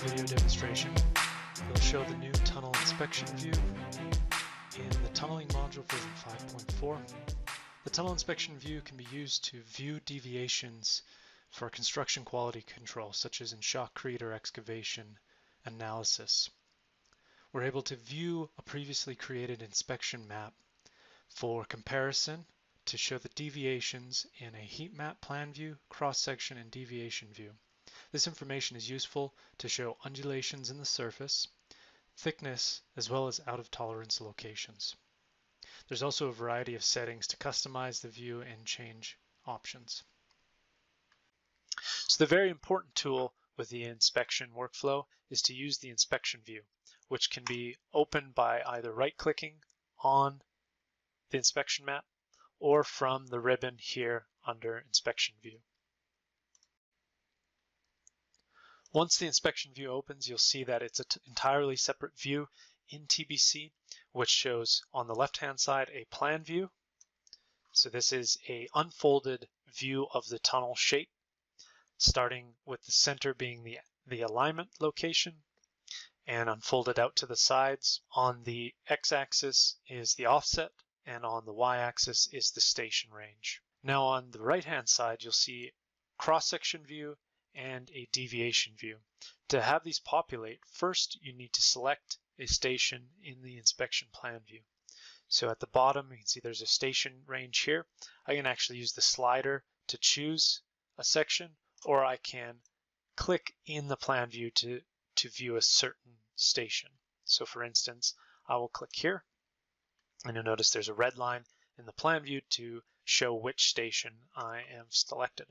video demonstration, we'll show the new tunnel inspection view in the tunneling module version 5.4. The tunnel inspection view can be used to view deviations for construction quality control, such as in shotcrete or excavation analysis. We're able to view a previously created inspection map for comparison to show the deviations in a heat map plan view, cross-section, and deviation view. This information is useful to show undulations in the surface, thickness, as well as out of tolerance locations. There's also a variety of settings to customize the view and change options. So the very important tool with the inspection workflow is to use the inspection view, which can be opened by either right-clicking on the inspection map or from the ribbon here under inspection view. Once the inspection view opens, you'll see that it's an entirely separate view in TBC, which shows on the left-hand side a plan view. So this is a unfolded view of the tunnel shape, starting with the center being the, the alignment location and unfolded out to the sides. On the x-axis is the offset, and on the y-axis is the station range. Now on the right-hand side, you'll see cross-section view and a deviation view. To have these populate, first you need to select a station in the inspection plan view. So at the bottom, you can see there's a station range here. I can actually use the slider to choose a section, or I can click in the plan view to, to view a certain station. So for instance, I will click here, and you'll notice there's a red line in the plan view to show which station I am selected.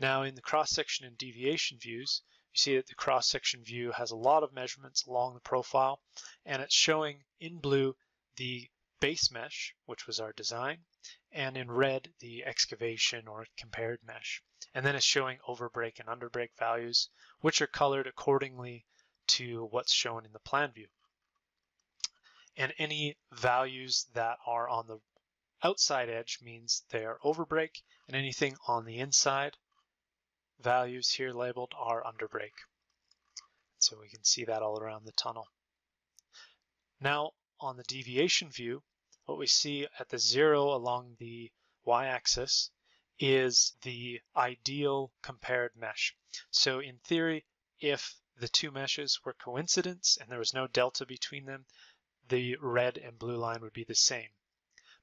Now in the cross-section and deviation views, you see that the cross-section view has a lot of measurements along the profile, and it's showing in blue the base mesh, which was our design, and in red the excavation or compared mesh. And then it's showing overbreak and underbreak values, which are colored accordingly to what's shown in the plan view. And any values that are on the outside edge means they are overbreak, and anything on the inside values here labeled are underbreak. So we can see that all around the tunnel. Now on the deviation view, what we see at the zero along the y-axis is the ideal compared mesh. So in theory, if the two meshes were coincidence and there was no delta between them, the red and blue line would be the same.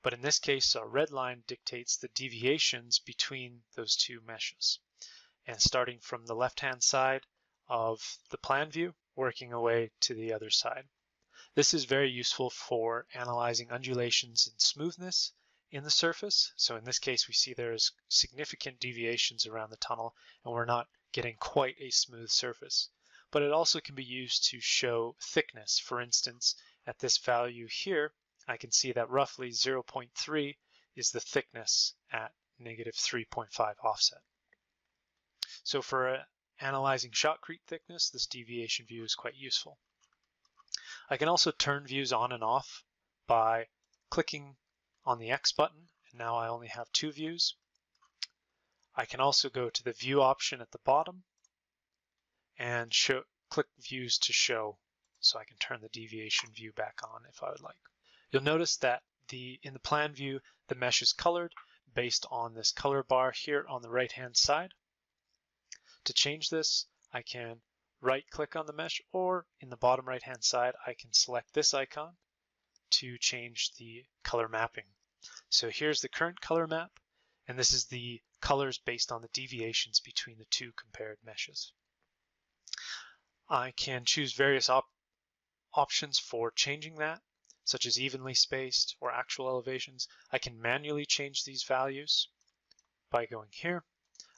But in this case, a red line dictates the deviations between those two meshes. And starting from the left-hand side of the plan view, working away to the other side. This is very useful for analyzing undulations and smoothness in the surface. So in this case, we see there's significant deviations around the tunnel and we're not getting quite a smooth surface. But it also can be used to show thickness. For instance, at this value here, I can see that roughly 0.3 is the thickness at negative 3.5 offset. So for uh, analyzing shotcrete thickness, this deviation view is quite useful. I can also turn views on and off by clicking on the X button, and now I only have two views. I can also go to the view option at the bottom and show, click views to show so I can turn the deviation view back on if I would like. You'll notice that the in the plan view, the mesh is colored based on this color bar here on the right-hand side. To change this, I can right-click on the mesh, or in the bottom right-hand side, I can select this icon to change the color mapping. So here's the current color map, and this is the colors based on the deviations between the two compared meshes. I can choose various op options for changing that such as evenly spaced or actual elevations. I can manually change these values by going here.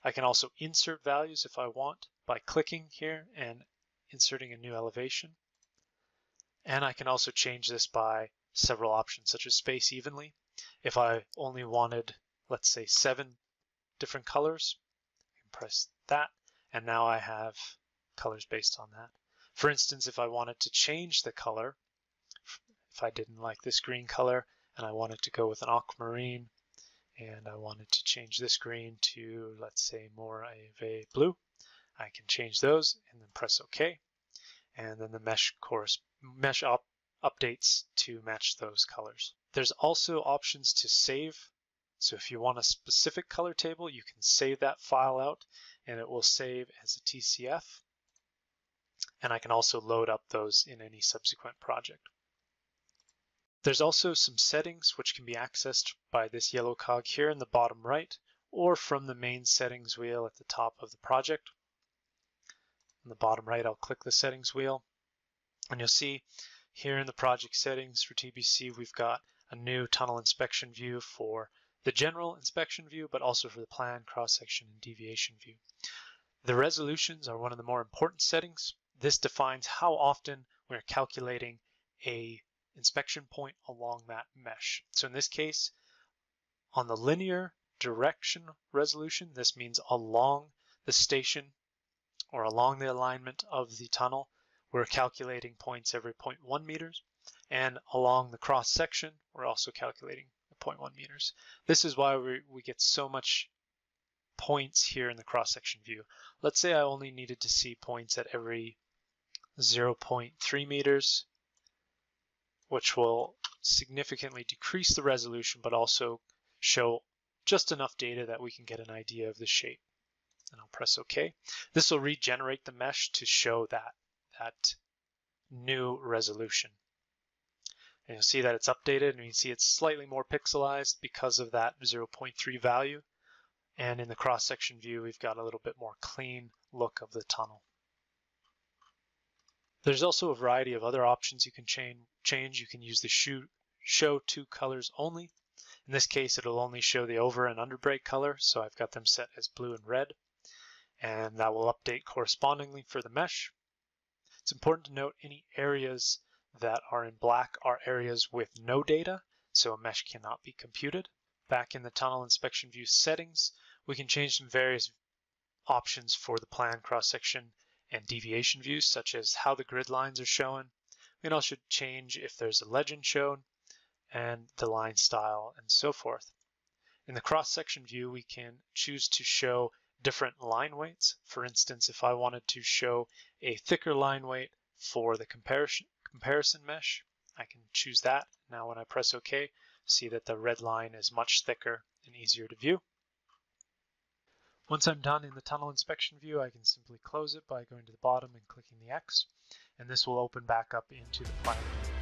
I can also insert values if I want by clicking here and inserting a new elevation. And I can also change this by several options such as space evenly. If I only wanted, let's say seven different colors, I can press that and now I have colors based on that. For instance, if I wanted to change the color if I didn't like this green color and I wanted to go with an aquamarine and I wanted to change this green to, let's say, more of a blue, I can change those and then press OK. and then the mesh course mesh up updates to match those colors. There's also options to save. So if you want a specific color table, you can save that file out and it will save as a TCF. And I can also load up those in any subsequent project. There's also some settings which can be accessed by this yellow cog here in the bottom right or from the main settings wheel at the top of the project. In the bottom right, I'll click the settings wheel and you'll see here in the project settings for TBC, we've got a new tunnel inspection view for the general inspection view, but also for the plan, cross-section, and deviation view. The resolutions are one of the more important settings. This defines how often we're calculating a inspection point along that mesh. So in this case, on the linear direction resolution, this means along the station or along the alignment of the tunnel, we're calculating points every 0.1 meters. And along the cross section, we're also calculating 0.1 meters. This is why we, we get so much points here in the cross section view. Let's say I only needed to see points at every 0.3 meters, which will significantly decrease the resolution, but also show just enough data that we can get an idea of the shape. And I'll press OK. This will regenerate the mesh to show that that new resolution. And you'll see that it's updated and you can see it's slightly more pixelized because of that 0.3 value. And in the cross-section view, we've got a little bit more clean look of the tunnel. There's also a variety of other options you can change. You can use the show two colors only. In this case, it'll only show the over and under break color, so I've got them set as blue and red. And that will update correspondingly for the mesh. It's important to note any areas that are in black are areas with no data, so a mesh cannot be computed. Back in the tunnel inspection view settings, we can change some various options for the plan cross-section and deviation views, such as how the grid lines are shown. We can also change if there's a legend shown and the line style and so forth. In the cross-section view, we can choose to show different line weights. For instance, if I wanted to show a thicker line weight for the comparison, comparison mesh, I can choose that. Now when I press OK, see that the red line is much thicker and easier to view. Once I'm done in the tunnel inspection view, I can simply close it by going to the bottom and clicking the X, and this will open back up into the 3D